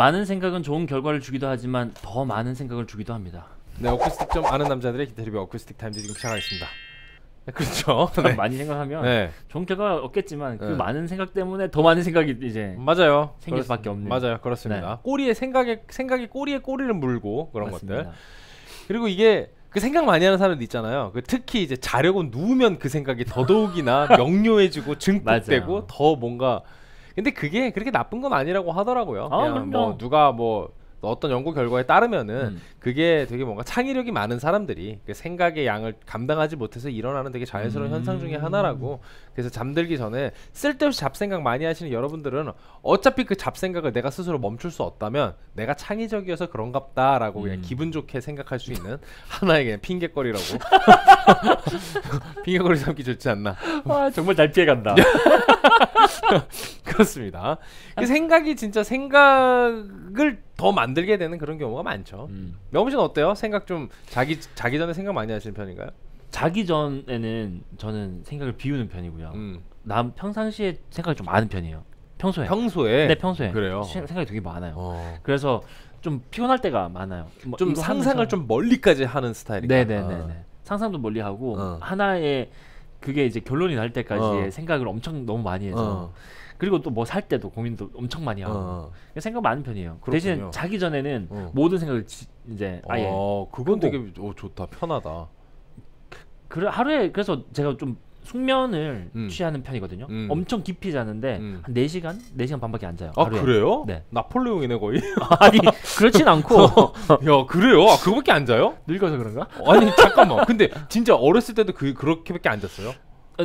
많은 생각은 좋은 결과를 주기도 하지만 더 많은 생각을 주기도 합니다. 네, 어쿠스틱 좀 아는 남자들의 기타 리뷰 어쿠스틱 타임즈 지금 시작하겠습니다. 네, 그렇죠. 네. 많이 생각하면 네. 좋은 결과가 없겠지만 그 네. 많은 생각 때문에 더 많은 생각이 이제 맞아요. 생길 수밖에 없는. 맞아요. 그렇습니다. 꼬리에 생각에 생각이 꼬리에 꼬리를 물고 그런 맞습니다. 것들. 그리고 이게 그 생각 많이 하는 사람들 있잖아요. 그 특히 이제 자려고 누우면 그 생각이 더더욱이나 명료해지고 증폭되고. 더 뭔가 근데 그게 그렇게 나쁜 건 아니라고 하더라고요. 아, 그냥 그럼요. 뭐 누가 뭐 어떤 연구 결과에 따르면은 음. 그게 되게 뭔가 창의력이 많은 사람들이 그 생각의 양을 감당하지 못해서 일어나는 되게 자연스러운 음. 현상 중에 하나라고 그래서 잠들기 전에 쓸데없이 잡생각 많이 하시는 여러분들은 어차피 그 잡생각을 내가 스스로 멈출 수 없다면 내가 창의적이어서 그런갑다라고 그냥 음. 기분 좋게 생각할 수 있는 하나의 그냥 핑계거리라고 핑계거리 삼기 좋지 않나 와 정말 잘 피해간다. 그렇습니다 그 생각이 진짜 생각을 더 만들게 되는 그런 경우가 많죠 음. 명훈 씨는 어때요? 생각 좀 자기 자기 전에 생각 많이 하시는 편인가요? 자기 전에는 저는 생각을 비우는 편이고요. 음. 남 평상시에 생각이 좀 많은 편이에요. 평소에. 평소에 네 평소에. 그래요? 시- 생각이 되게 많아요. 어. 그래서 좀 피곤할 때가 많아요. 뭐 좀 상상을 하면서- 좀 멀리까지 하는 스타일인가? 네네네네. 상상도 멀리 하고 어. 하나의 그게 이제 결론이 날 때까지의 어. 생각을 엄청 너무 많이 해서 어. 그리고 또 뭐 살 때도 고민도 엄청 많이 하고 어. 생각 많은 편이에요. 그렇군요. 대신 자기 전에는 어. 모든 생각을 지, 이제 아예 어, 그건. 되게 오, 좋다. 편하다. 그래 하루에 그래서 제가 좀 숙면을 음. 취하는 편이거든요. 음. 엄청 깊이 자는데 음. 한 4시간? 4시간 반밖에 안 자요. 아, 하루에. 그래요? 네. 나폴레옹이네 거의. 아니 그렇진 않고 야, 그래요? 아, 그거밖에 안 자요? 늙어서 그런가? 아니, 잠깐만. 근데 진짜 어렸을 때도 그 그렇게밖에 안 잤어요?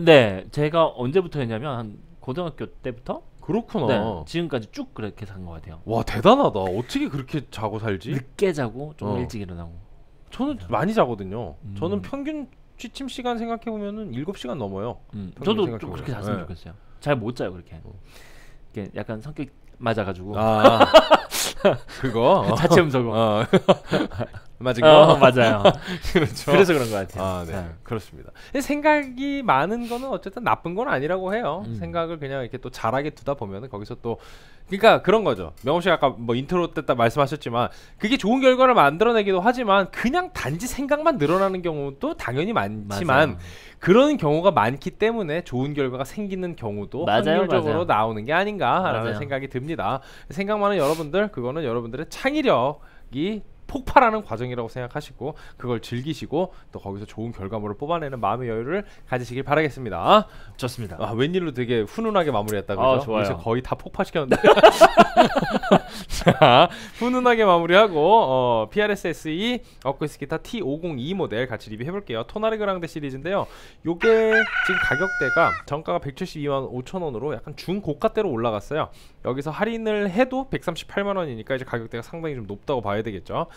네, 제가 언제부터였냐면 한 고등학교 때부터 그렇구나. 네, 지금까지 쭉 그렇게 산 것 같아요. 와, 대단하다. 어떻게 그렇게 자고 살지? 늦게 자고 좀 어. 일찍 일어나고. 저는 많이 자거든요. 음. 저는 평균 취침 시간 생각해 보면은 7시간 넘어요. 음, 저도. 좀 그렇게 잤으면 네. 좋겠어요. 잘 못 자요 그렇게. 어. 이게 약간 성격 맞아가지고 아. 그거. 어. 자체 음소거. 어. 맞은 어, 거? 맞아요. 그렇죠. 그래서 그런 것 같아요. 아, 네. 네. 그렇습니다. 생각이 많은 거는 어쨌든 나쁜 건 아니라고 해요. 음. 생각을 그냥 이렇게 또 자라게 두다 보면은 거기서 또 그러니까 그런 거죠. 명호 씨가 아까 뭐 인트로 때딱 말씀하셨지만 그게 좋은 결과를 만들어내기도 하지만 그냥 단지 생각만 늘어나는 경우도 당연히 많지만 맞아요. 그런 경우가 많기 때문에 좋은 결과가 생기는 경우도 맞아요, 확률적으로 맞아요. 나오는 게 아닌가라는. 생각이 듭니다. 생각 많은 여러분들 그거는 여러분들의 창의력이 폭발하는 과정이라고 생각하시고 그걸 즐기시고 또 거기서 좋은 결과물을 뽑아내는 마음의 여유를 가지시길 바라겠습니다. 좋습니다. 아, 웬일로 되게 훈훈하게 마무리했다 그죠? 아, 좋아요. 거의 다 폭파시켰는데. 자, 훈훈하게 마무리하고 어, PRS SE 어쿠스 기타 T502 모델 같이 리뷰해 볼게요. 토나리 그랑데 시리즈인데요. 요게 지금 가격대가 정가가 172만 5천 원으로 약간 중고가대로 올라갔어요. 여기서 할인을 해도 138만 원이니까 이제 가격대가 상당히 좀 높다고 봐야 되겠죠.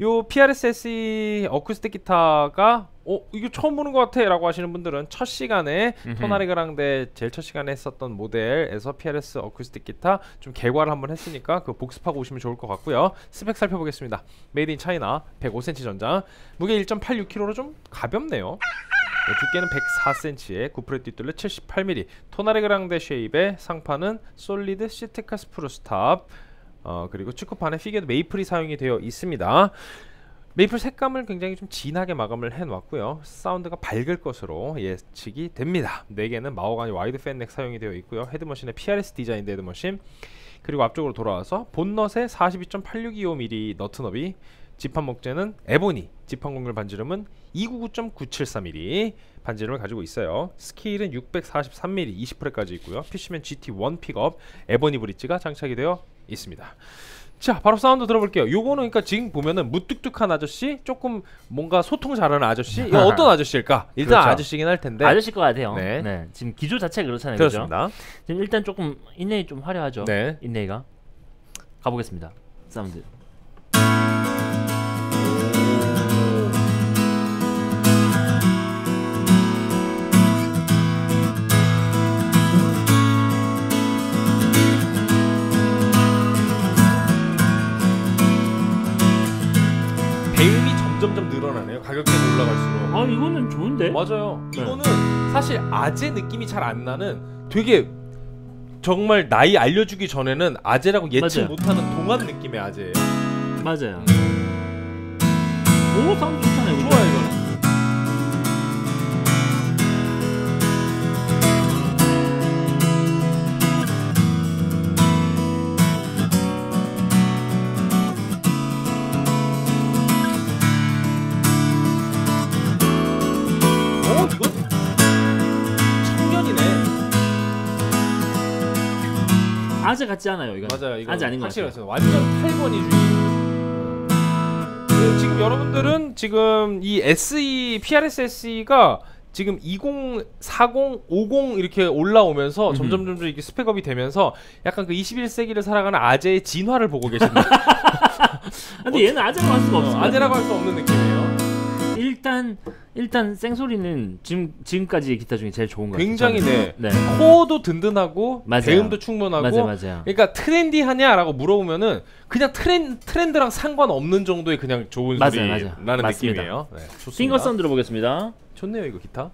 요 PRS SE 어쿠스틱 기타가 어 이거 처음 보는 것 같아 라고 하시는 분들은 첫 시간에 음흠. 토나리 그랑데 제일 첫 시간에 했었던 모델에서 PRS 어쿠스틱 기타 좀 개괄을 한번 했으니까 그 복습하고 오시면 좋을 것 같고요. 스펙 살펴보겠습니다. made in China 105cm 전장 무게 1.86kg로 좀 가볍네요. 네, 두께는 104cm에 9프레 뒷둘레 78mm 토나리 그랑데 shape의 상판은 solid Sitka spruce top 어, 그리고 측후판에 figured maple이 사용이 되어 있습니다. 메이플 색감을 굉장히 좀 진하게 마감을 해놨고요. 사운드가 밝을 것으로 예측이 됩니다. 넥에는 마호가니 wide fat neck 사용이 되어 있고요. head machine에 PRS 디자인 head machine 그리고 앞쪽으로 돌아와서 bone nut에 42.862mm 너트너비 지판 목재는 ebony 지판 곡률 반지름은 299.973mm 반지름을 가지고 있어요. 스케일은 643mm 20프레까지 있고요. 피시맨 GT1 픽업 ebony bridge가 장착이 되어 있습니다. 자, 바로 사운드 들어볼게요. 요거는 그러니까 지금 보면은 무뚝뚝한 아저씨, 조금 뭔가 소통 잘하는 아저씨. 이거 어떤 아저씨일까? 일단 그렇죠. 아저씨긴 할 텐데. 아저씨일 것 같아요. 네. 네. 지금 기조 자체가 그렇잖아요. 그렇습니다. 지금 일단 조금 인내이 좀 화려하죠. 네. 인내이가 가보겠습니다. 사운드. 아 이거는 좋은데? 맞아요. 네. 이거는 사실 아재 느낌이 잘 안 나는 되게 정말 나이 알려주기 전에는 아재라고 예측 맞아요. 못하는 동안 느낌의 아재예요. 맞아요. 오 사운드 좋잖아요. 좋아요 이거. 아재 같지 않아요 이거. 맞아요. 이거 아재 아닌 것 같아요. 맞아요. 완전 8번이 주의. 그 지금 여러분들은 지금 이 SE PRS SE가 지금 20, 40, 50 이렇게 올라오면서 음흠. 점점 점점 이게 스펙업이 되면서 약간 그 21세기를 살아가는 아재의 진화를 보고 계신다. 근데 얘는 아재라고 할 수가 없어. 어, 아재라고 할 수 없는 느낌이에요. 일단 일단 생소리는 지금 지금까지 기타 중에 제일 좋은 것 같아요. 굉장히. 네. 네. 코어도 든든하고 맞아요. 배음도 충분하고 맞아요, 맞아요. 그러니까 트렌디하냐라고 물어보면은 그냥 트렌 트렌드랑 상관없는 정도의 그냥 좋은 맞아요, 소리라는 맞아요. 느낌이에요. 네. finger 사운드 들어보겠습니다. 좋네요 이거 기타.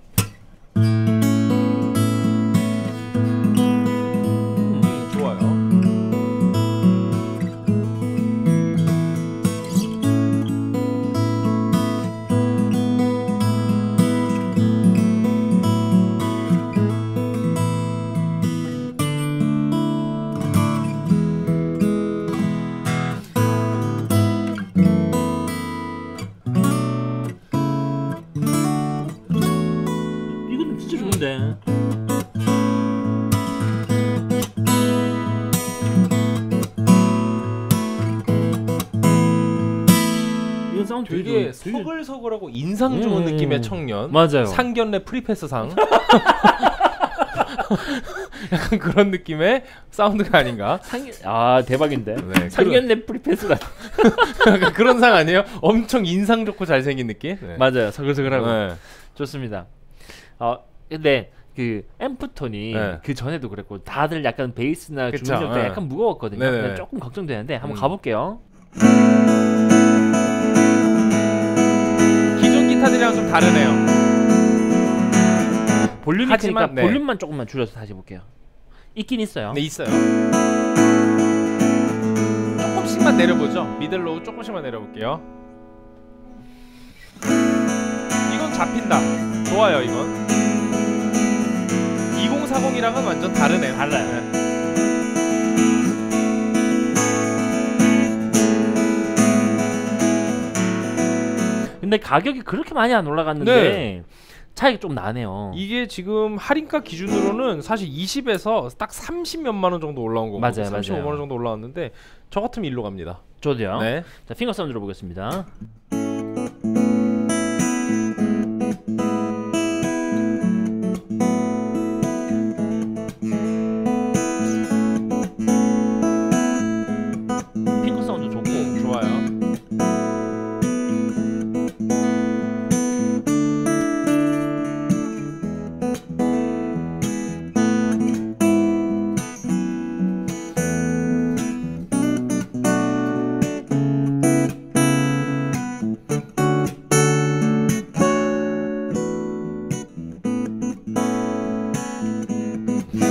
좋은데. 이건 사운드 되게, 되게 좋- 되게 서글서글하고 인상 좋은 음. 느낌의 청년. 맞아요. 상견례 free pass상. 약간 그런 느낌의 사운드가 아닌가. 상견 아 대박인데. 네, 상견례 free pass가 약간 그런 상 아니에요? 엄청 인상 좋고 잘생긴 느낌. 네. 맞아요. 서글서글하고 네. 좋습니다. 어 근데 그 앰프톤이 네. 그 전에도 그랬고 다들 약간 베이스나 그쵸, 중음역대 네. 약간 무거웠거든요. 네네. 그래서 조금 걱정되는데 한번 음. 가볼게요. 기존 기타들이랑 좀 다르네요. 볼륨이 하지만, 크니까 네. 볼륨만 조금만 줄여서 다시 볼게요. 있긴 있어요. 네 있어요. 조금씩만 내려보죠. middle low 조금씩만 내려볼게요. 이건 잡힌다. 좋아요 이건. 2040이랑은 완전 다르네요. 달라요. 근데 가격이 그렇게 많이 안 올라갔는데 네. 차이가 좀 나네요. 이게 지금 할인가 기준으로는 사실 20에서 딱 30몇만 원 정도 올라온 거고 맞아요, 35만 맞아요. 원 정도 올라왔는데 저 같으면 일로 갑니다. 저도요. 네. 자 핑거 사운드 들어보겠습니다.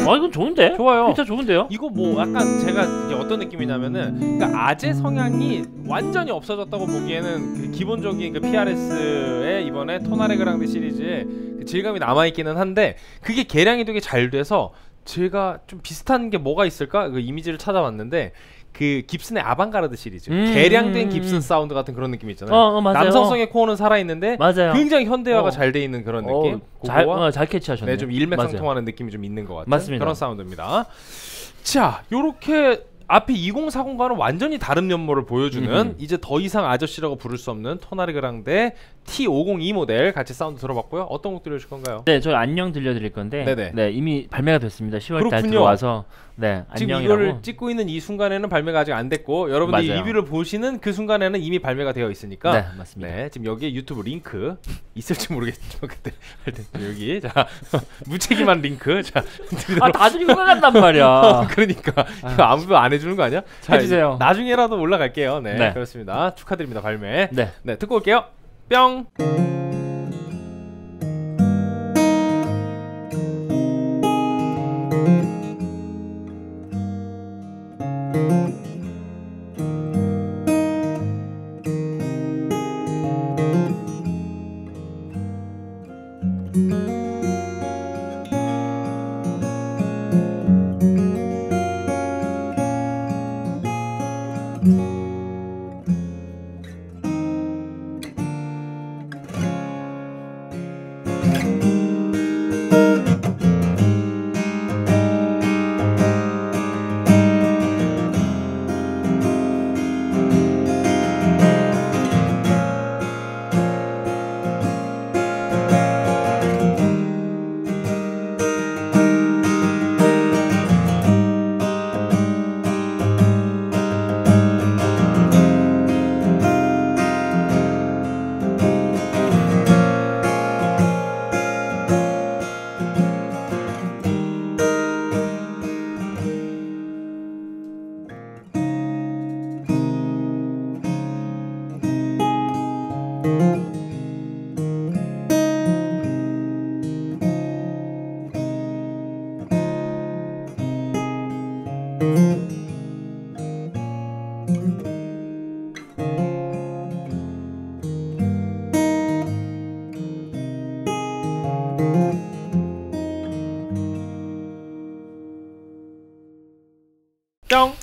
아 이건 좋은데? 좋아요. 진짜 좋은데요? 이거 뭐 약간 제가 이게 어떤 느낌이냐면은 그러니까 아재 성향이 완전히 없어졌다고 보기에는 그 기본적인 그 PRS의 이번에 토나레 그랑드 시리즈의 그 질감이 남아 있기는 한데 그게 개량이 되게 잘 돼서 제가 좀 비슷한 게 뭐가 있을까 그 이미지를 찾아봤는데 그 깁슨의 아방가르드 시리즈 음, 개량된 음, 깁슨 음. 사운드 같은 그런 느낌 있잖아요. 어, 어 맞아요. 남성성의 코어는 살아 있는데 맞아요. 굉장히 현대화가 어. 잘돼 있는 그런 어, 느낌. 잘, 어, 잘 캐치하셨네. 네, 좀 일맥상통하는 느낌이 좀 있는 것 같아요. 맞습니다. 그런 사운드입니다. 자, 요렇게 앞에 2040과는 완전히 다른 면모를 보여주는 음흠. 이제 더 이상 아저씨라고 부를 수 없는 토나리 그랑데 T50E 모델 같이 사운드 들어봤고요. 어떤 곡 들려주실 건가요? 네, 저 안녕 들려드릴 건데, 네네. 네 이미 발매가 됐습니다. 10월달 그렇군요. 들어와서, 네 지금. 이거를 찍고 있는 이 순간에는 발매가 아직 안 됐고 여러분들이 맞아요. 리뷰를 보시는 그 순간에는 이미 발매가 되어 있으니까 네, 맞습니다. 네, 지금 여기에 유튜브 링크 있을지 모르겠지만 그때 여기 자 무책임한 링크 자 아 다들 이거 간단 말이야. 그러니까 아무도 안 해주는 거 아니야? 자, 해주세요. 나중에라도 올라갈게요. 네, 네. 그렇습니다. 축하드립니다 발매. 네. 네 듣고 올게요. 뿅.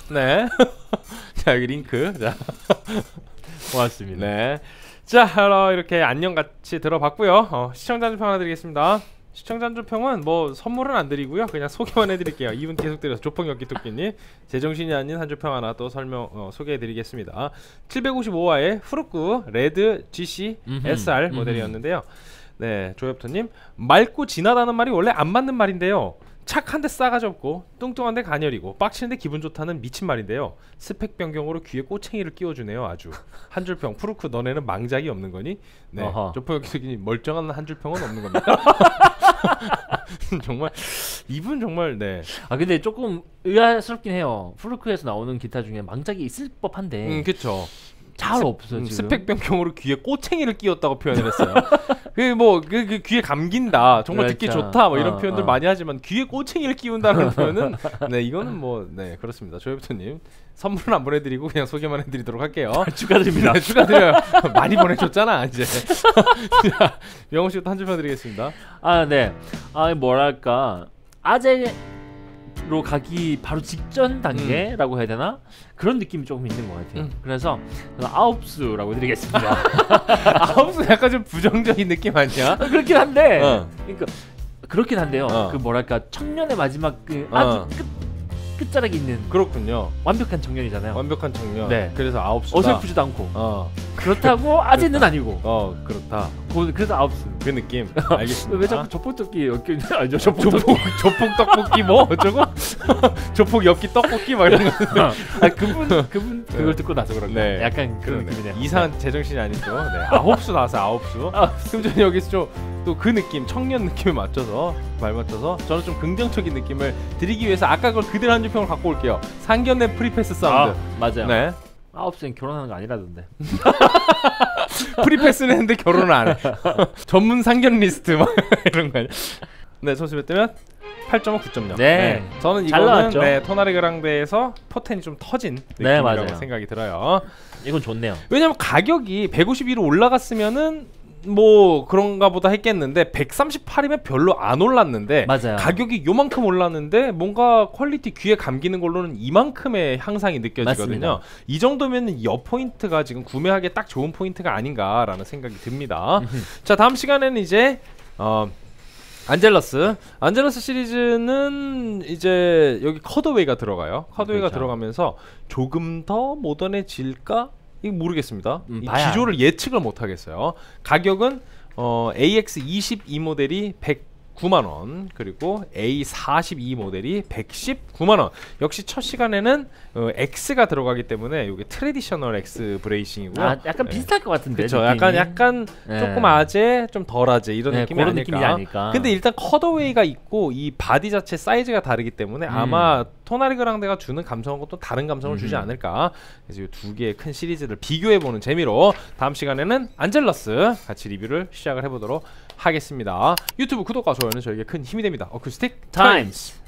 네. 자 여기 링크. 자. 고맙습니다. 네. 자, 어, 이렇게 안녕 같이 들어봤고요. 어, 시청자 한줄평 하나 드리겠습니다. 시청자 한줄평은 뭐 선물은 안 드리고요. 그냥 소개만 해드릴게요. 이분 계속 드려서 조폭 엽기 토끼님 제정신이 아닌 한줄평 하나 또 설명 어, 소개해드리겠습니다. 755화의 후루쿠 레드 GC 음흠, SR 음흠. 모델이었는데요. 네, 조엽토님 맑고 진하다는 말이 원래 안 맞는 말인데요. 착한데 싸가지 없고 뚱뚱한데 가녀리고 빡치는데 기분 좋다는 미친 말인데요. 스펙 변경으로 귀에 꼬챙이를 끼워주네요. 아주 한 줄평 푸르크 너네는 망작이 없는 거니? 네. 조포혁 기님 멀쩡한 한 줄평은 없는 겁니까? 정말 이분 정말 네, 아 근데 조금 의아스럽긴 해요. 프루크에서 나오는 기타 중에 망작이 있을 법한데 음, 그쵸. 잘 스- 없어 음, 지금. 스펙 변경으로 귀에 꼬챙이를 끼웠다고 표현을 했어요. 그뭐 그 그 귀에 감긴다, 정말 듣기 그렇죠. 좋다, 뭐 이런 어, 표현들 어. 많이 하지만 귀에 꼬챙이를 끼운다는 표현은 네 이거는 뭐 네 그렇습니다. 조엽토님 선물은 안 보내드리고 그냥 소개만 해드리도록 할게요. 축하드립니다. 네, 축하드려요. 많이 보내줬잖아 이제. 자, 명호 씨부터 한 줄평 드리겠습니다. 아 네. 아 뭐랄까 아재 로 가기 바로 직전 단계라고 해야 되나 그런 느낌이 조금 있는 것 같아요. 음. 그래서 아홉수라고 드리겠습니다. 아홉수 약간 좀 부정적인 느낌 아니야? 그렇긴 한데, 어. 그러니까 그렇긴 한데요. 어. 그 뭐랄까 청년의 마지막 그 어. 아주 끝 끝자락에 있는 그렇군요. 완벽한 청년이잖아요. 완벽한 청년. 네. 그래서 아홉수다. 어설프지도 않고 어, 그렇다고 아재는 아니고 어 그렇다. 고- 그래서 아홉수. 그 느낌. 알겠습니다. 왜 자꾸 조폭토끼 엮여 아니죠 조폭 조폭 조폭 떡볶이 뭐 어쩌고 조폭 엽기 떡볶이 막 이런 거. 아 그분 그분 그걸 듣고 나서 그런가. 네. 약간 그런 그러네. 느낌이네요. 이상한 제정신이 아니죠. 네. 아홉 수 나왔어요. 아홉 수. 그럼 저는 여기서 좀 또 그 느낌 청년 느낌에 맞춰서 말 맞춰서 저는 좀 긍정적인 느낌을 드리기 위해서 아까 그걸 그대로 한 줄평을 갖고 올게요. 상견례 free pass 아, 사운드. 맞아요. 네. 아홉 생 결혼하는 거 아니라던데. free pass는 했는데 결혼을 안 해. 전문 상견리스트 막 이런 거 아니야. 네, 선수 몇 대면 8.5, 9.0. 네. 저는 잘 이거는? 네, 토나리 그랑데에서 포텐이 좀 터진 네, 느낌이라고 맞아요. 생각이 들어요. 이건 좋네요. 왜냐면 가격이 152로 올라갔으면은 뭐 그런가 보다 했겠는데 138이면 별로 안 올랐는데 맞아요. 가격이 요만큼 올랐는데 뭔가 quality 귀에 감기는 걸로는 이만큼의 향상이 느껴지거든요. 맞습니다. 이 정도면 여 포인트가 지금 구매하기에 딱 좋은 포인트가 아닌가라는 생각이 듭니다. 자 다음 시간에는 이제 어 안젤러스 안젤러스 시리즈는 이제 여기 cutaway가 들어가요. cutaway가 그렇죠. 들어가면서 조금 더 모던해질까? 이거 모르겠습니다. 음, 이 기조를 예측을 못 하겠어요. 가격은 어, AX22 모델이 109만 원 그리고 A42 모델이 119만 원. 역시 첫 시간에는 어, X가 들어가기 때문에 이게 트레디셔널 X 브레이싱이고요. 아, 약간 네. 비슷할 것 같은데. 그렇죠. 느낌이. 약간 약간 네. 조금 아재, 좀 덜 아재 이런 네, 느낌이 그런 아닐까. 느낌이 아닐까. 근데 일단 cutaway가 있고 이 바디 자체 사이즈가 다르기 때문에 음. 아마 토나리 그랑데가 주는 감성은 또 다른 감성을 주지 음. 않을까. 그래서 이 두 개의 큰 시리즈를 비교해 보는 재미로 다음 시간에는 안젤러스 같이 리뷰를 시작을 해보도록 하겠습니다. 유튜브 구독과 좋아요는 저에게 큰 힘이 됩니다. 어쿠스틱 타임스.